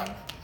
Tak.